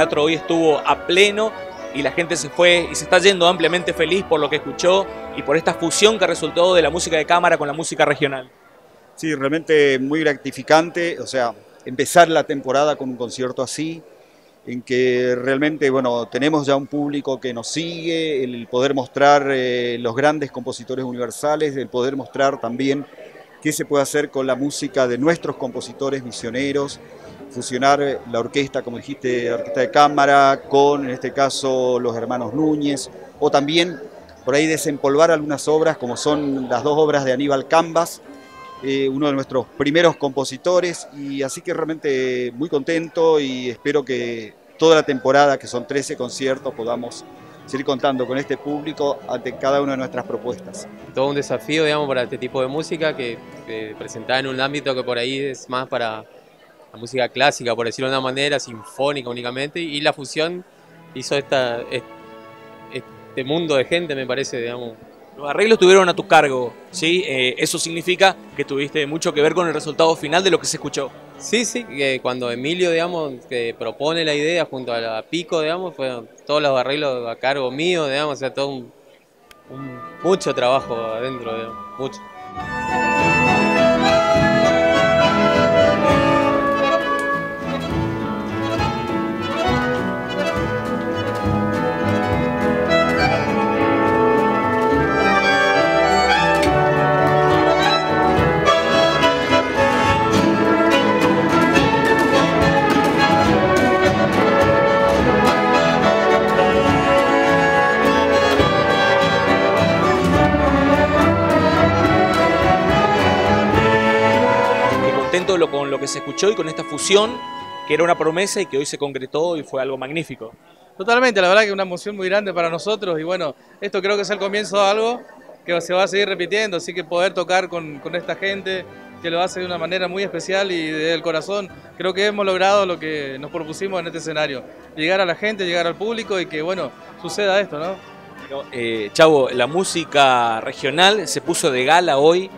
teatro hoy estuvo a pleno y la gente se fue y se está yendo ampliamente feliz por lo que escuchó y por esta fusión que resultó de la música de cámara con la música regional. Sí, realmente muy gratificante, o sea, empezar la temporada con un concierto así, en que realmente, bueno, tenemos ya un público que nos sigue, el poder mostrar eh, los grandes compositores universales, el poder mostrar también qué se puede hacer con la música de nuestros compositores misioneros, fusionar la orquesta, como dijiste, la orquesta de cámara, con en este caso los hermanos Núñez, o también por ahí desempolvar algunas obras, como son las dos obras de Aníbal Cambas, eh, uno de nuestros primeros compositores, y así que realmente muy contento y espero que toda la temporada, que son 13 conciertos, podamos seguir contando con este público ante cada una de nuestras propuestas. Todo un desafío, digamos, para este tipo de música que, que presentada en un ámbito que por ahí es más para la música clásica, por decirlo de una manera, sinfónica únicamente, y la fusión hizo esta, este mundo de gente, me parece, digamos. Los arreglos tuvieron a tu cargo, ¿sí? Eh, eso significa que tuviste mucho que ver con el resultado final de lo que se escuchó. Sí, sí, que cuando Emilio, digamos, que propone la idea junto a la Pico, digamos, fueron todos los arreglos a cargo mío, digamos, o sea, todo un, mucho trabajo adentro, digamos, mucho. Con lo que se escuchó y con esta fusión que era una promesa y que hoy se concretó y fue algo magnífico. Totalmente, la verdad que es una emoción muy grande para nosotros y bueno, esto creo que es el comienzo de algo que se va a seguir repitiendo, así que poder tocar con, con esta gente que lo hace de una manera muy especial y desde el corazón, creo que hemos logrado lo que nos propusimos en este escenario, llegar a la gente, llegar al público y que bueno, suceda esto, ¿no? Eh, Chavo, la música regional se puso de gala hoy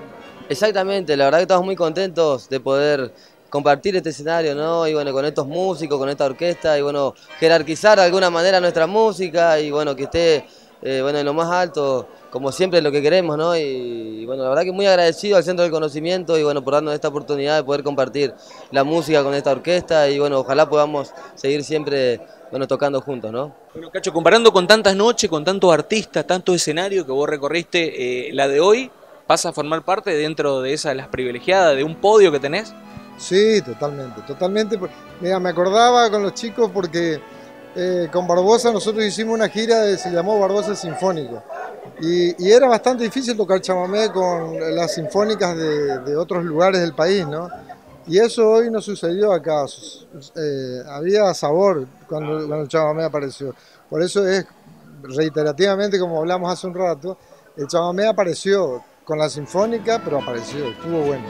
Exactamente, la verdad que estamos muy contentos de poder compartir este escenario, ¿no? Y bueno, con estos músicos, con esta orquesta, y bueno, jerarquizar de alguna manera nuestra música, y bueno, que esté eh, bueno, en lo más alto, como siempre lo que queremos, ¿no? Y, bueno, la verdad que muy agradecido al Centro del Conocimiento y bueno, por darnos esta oportunidad de poder compartir la música con esta orquesta y bueno, ojalá podamos seguir siempre bueno, tocando juntos, ¿no? Bueno, Cacho, comparando con tantas noches, con tantos artistas, tantos escenarios que vos recorriste, eh, la de hoy, ¿Vas a formar parte dentro de esas las privilegiadas, de un podio que tenés? Sí, totalmente, totalmente. Mira, me acordaba con los chicos porque eh, con Barbosa nosotros hicimos una gira que se llamó Barbosa Sinfónico. Y, era bastante difícil tocar chamamé con las sinfónicas de, otros lugares del país, ¿no? Y eso hoy no sucedió acá. Eh, había sabor cuando, cuando el chamamé apareció. Por eso es, reiterativamente, como hablamos hace un rato, el chamamé apareció con la Sinfónica, pero apareció, estuvo bueno.